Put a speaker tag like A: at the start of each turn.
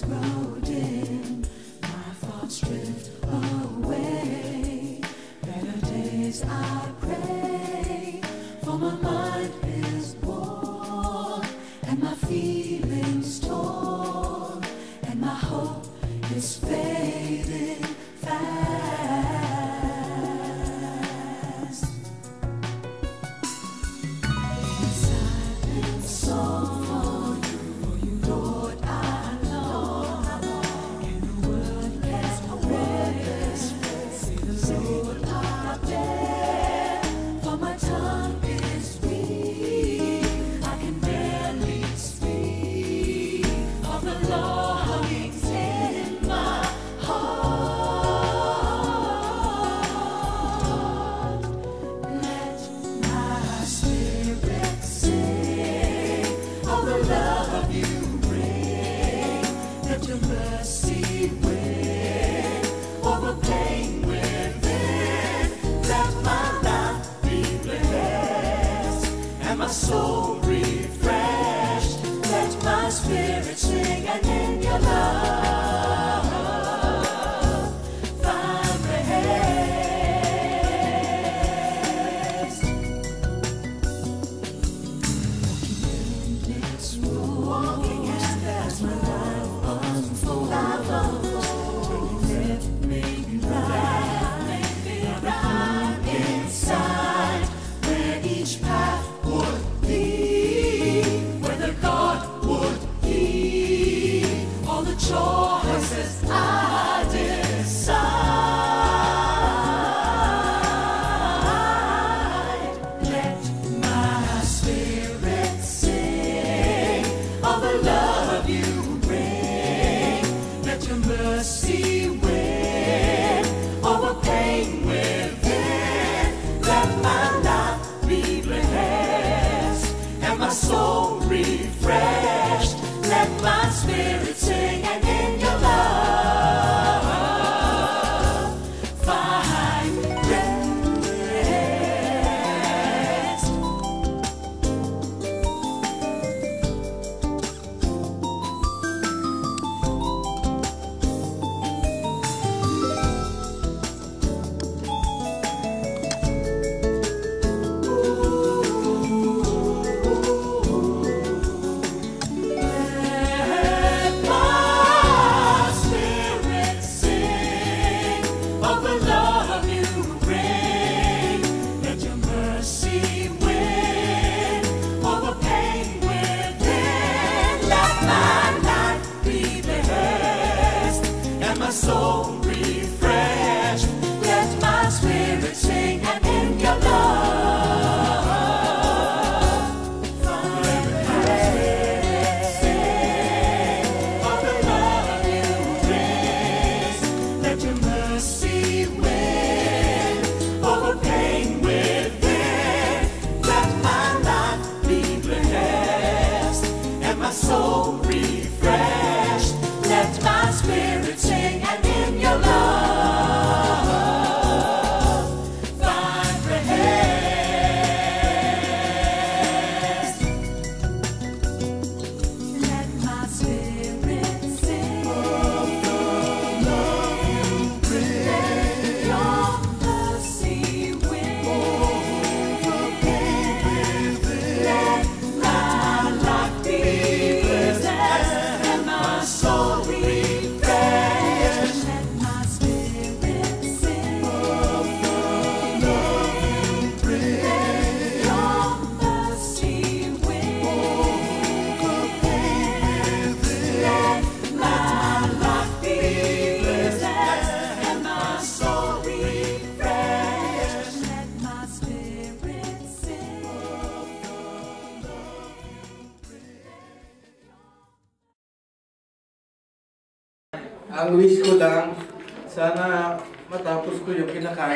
A: exploding. My thoughts drift away. Better days, I pray. For my mind is warm, and my feelings torn, and my hope is fading. see. soul.
B: Ang wish ko lang, sana matapos ko yung kinakain.